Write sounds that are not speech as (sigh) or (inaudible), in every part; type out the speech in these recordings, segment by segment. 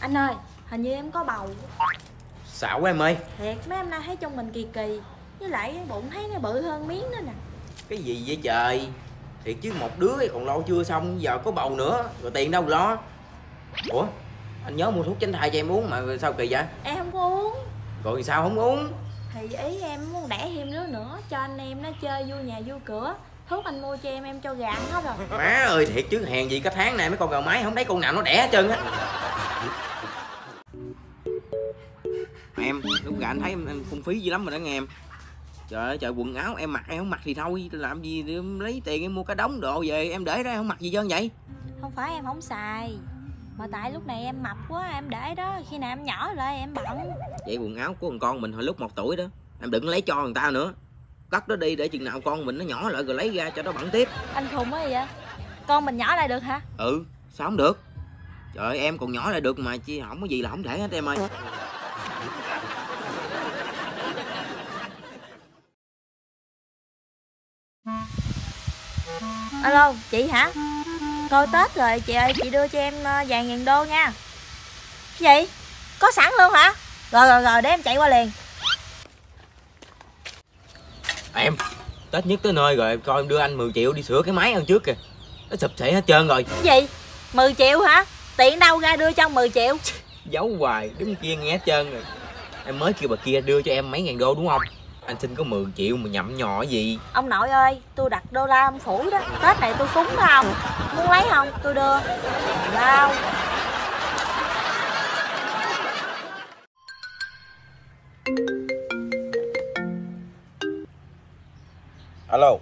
Anh ơi, hình như em có bầu. Xạo quá em ơi. Thiệt, mấy em nay thấy trong mình kỳ kỳ Với lại cái bụng thấy nó bự hơn miếng nữa nè. Cái gì vậy trời? Thiệt chứ một đứa còn lo chưa xong Giờ có bầu nữa Rồi tiền đâu lo. Ủa anh nhớ mua thuốc tránh thai cho em uống mà sao kỳ vậy? Em không có uống. Rồi sao không uống? Thì ý em muốn đẻ thêm đứa nữa Cho anh em nó chơi vui nhà vui cửa. Thuốc anh mua cho em, em cho gà ăn hết rồi. Má ơi thiệt chứ hèn gì cái tháng này mấy con gà mái không thấy con nào nó đẻ hết trơn á Em lúc gà anh thấy em, em phung phí dữ lắm rồi đó nghe em. Trời ơi trời quần áo em mặc em không mặc thì thôi Làm gì để em lấy tiền em mua cái đống đồ về Em để đó em không mặc gì trơn vậy? Không phải em không xài Mà tại lúc này em mập quá em để đó Khi nào em nhỏ lại em bận. Vậy quần áo của con con mình hồi lúc một tuổi đó Em đừng lấy cho người ta nữa. Cất nó đi để chừng nào con mình nó nhỏ lại rồi lấy ra cho nó bận tiếp. Anh khùng quá vậy? Con mình nhỏ lại được hả? Ừ sao không được? Trời ơi, em còn nhỏ lại được mà chi không có gì là không thể hết em ơi Alo, chị hả? Coi Tết rồi, chị ơi, chị đưa cho em ờ, vàng ngàn đô nha Cái gì? Có sẵn luôn hả? Rồi rồi rồi, để em chạy qua liền Em Tết nhất tới nơi rồi coi em đưa anh 10 triệu đi sửa cái máy ăn trước kìa Nó sụp sể hết trơn rồi Cái gì? 10 triệu hả? Tiền đâu ra đưa cho 10 triệu Giấu hoài đứng kia nghe hết trơn rồi Em mới kêu bà kia đưa cho em mấy ngàn đô đúng không Anh xin có 10 triệu mà nhậm nhỏ gì? Ông nội ơi, tôi đặt đô la âm phủ đó. Tết này tôi cúng phải không? Muốn lấy không? Tôi đưa. Đâu? Alo.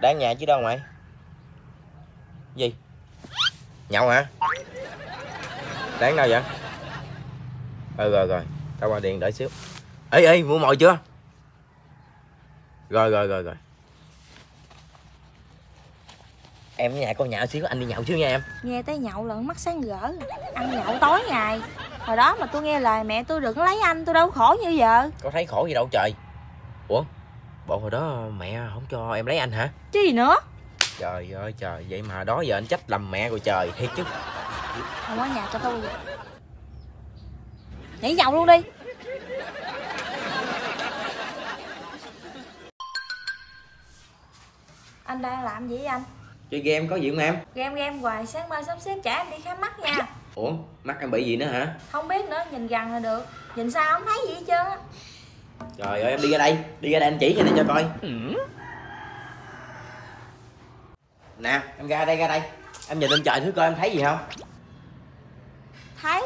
Đang nhà chứ đâu mày? Gì? Nhậu hả? Đáng đâu vậy? Ừ rồi rồi. Tao qua điện đợi xíu Ê ê mua mồi chưa? Rồi rồi rồi rồi. Em ở nhà con nhậu xíu anh đi nhậu xíu nha em. Nghe tới nhậu lận mắt sáng gỡ Ăn nhậu tối ngày. Hồi đó mà tôi nghe lời mẹ tôi đừng lấy anh Tôi đâu khổ như giờ. Có thấy khổ gì đâu trời. Ủa Bộ hồi đó mẹ không cho em lấy anh hả? Chứ gì nữa. Trời ơi trời. Vậy mà đó giờ anh trách lầm mẹ rồi trời. Thiệt chứ. Không có nhà cho tôi. Vậy Nhảy nhậu luôn đi Anh đang làm gì vậy anh? Chơi game có gì không em? Game game hoài sáng mai sắp xếp trả em đi khám mắt nha. (laughs) Ủa mắt em bị gì nữa hả? Không biết nữa, nhìn gần là được. Nhìn sao không thấy gì hết trơn á. Trời ơi em đi ra đây. Đi ra đây anh chỉ cho đây cho coi. Nè em ra đây ra đây. Em nhìn lên trời thử coi em thấy gì không? Thấy.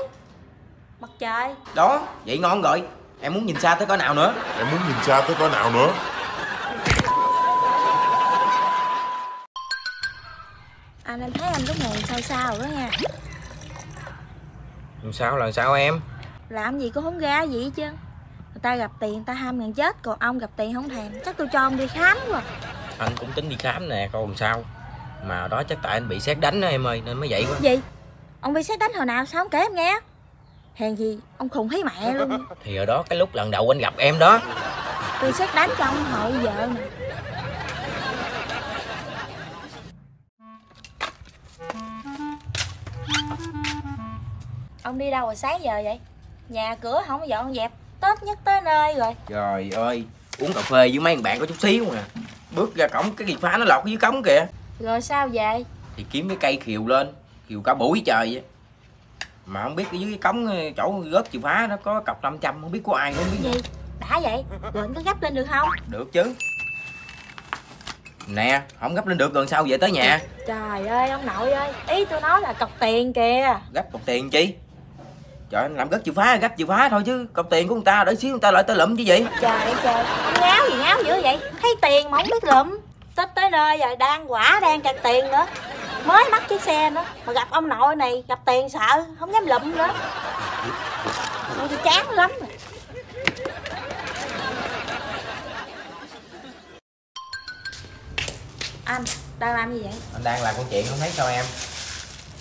Mặt trời. Đó vậy ngon rồi. Em muốn nhìn xa tới cỡ nào nữa? Em muốn nhìn xa tới cỡ nào nữa Anh em thấy anh lúc này sao sao đó nha. Sao là sao em? Làm gì có không ra gì hết trơn Người ta gặp tiền người ta ham ngàn chết Còn ông gặp tiền không thèm. Chắc tôi cho ông đi khám quá. Anh cũng tính đi khám nè coi làm sao. Mà đó chắc tại anh bị xét đánh đó em ơi Nên mới vậy quá. Gì? Ông bị xét đánh hồi nào sao không kể em nghe? Hèn gì ông khùng thấy mẹ luôn. Thì ở đó cái lúc lần đầu anh gặp em đó. Tôi xét đánh cho ông hậu vợ nè Ông đi đâu rồi sáng giờ vậy? Nhà cửa không dọn dẹp Tết nhất tới nơi rồi. Trời ơi Uống cà phê với mấy thằng bạn có chút xíu mà Bước ra cổng cái kỳ phá nó lọt dưới cống kìa. Rồi sao về Thì kiếm cái cây khiều lên Khiều cả buổi trời vậy. Mà không biết ở dưới cái cống ờ, chỗ gớt chìa phá nó có cọc 500 Không biết của ai không biết. Gì? Đã vậy? Rồi anh có gấp lên được không? Được chứ Nè không gấp lên được gần sao về tới nhà. Trời ơi ông nội ơi Ý tôi nói là cọc tiền kìa. Gấp cọc tiền chi? Trời làm gớt chìa phá gấp chìa phá thôi chứ. Cọc tiền của người ta để xíu người ta lại tới lụm chứ gì. Trời ơi trời Ông ngáo gì ngáo dữ vậy? Thấy tiền mà không biết lụm. Tết tới nơi rồi đang quả đang cặt tiền nữa. Mới mắc chiếc xe nữa Mà gặp ông nội này gặp tiền sợ Không dám lụm nữa. Tôi chán lắm. rồi. Anh đang làm gì vậy? Anh đang làm con chuyện không thấy sao em?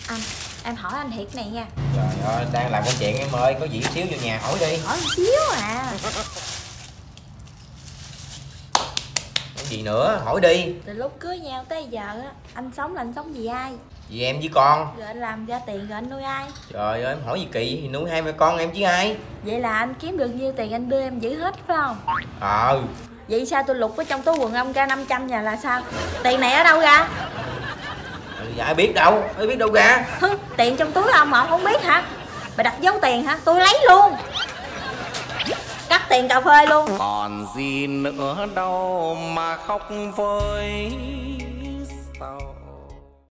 Anh em hỏi anh thiệt này nha. Trời ơi anh đang làm con chuyện em ơi Có gì xíu vô nhà hỏi đi. Hỏi xíu à. Cái gì nữa hỏi đi. Từ lúc cưới nhau tới giờ á anh sống là anh sống vì ai? Vì em với con. Rồi anh làm ra tiền rồi anh nuôi ai? Trời ơi em hỏi gì kỳ thì nuôi hai mẹ con em chứ ai? Vậy là anh kiếm được nhiêu tiền anh đưa em giữ hết phải không? Ờ vậy sao tôi lục ở trong túi quần ông ra 500 nhà là sao? Tiền này ở đâu ra? Dạ ai biết đâu ai biết đâu ra. Hứ, tiền trong túi ông mà ông không biết hả? Mày đặt dấu tiền hả? Tôi lấy luôn. Cắt tiền cà phê luôn. Còn gì nữa đâu mà khóc với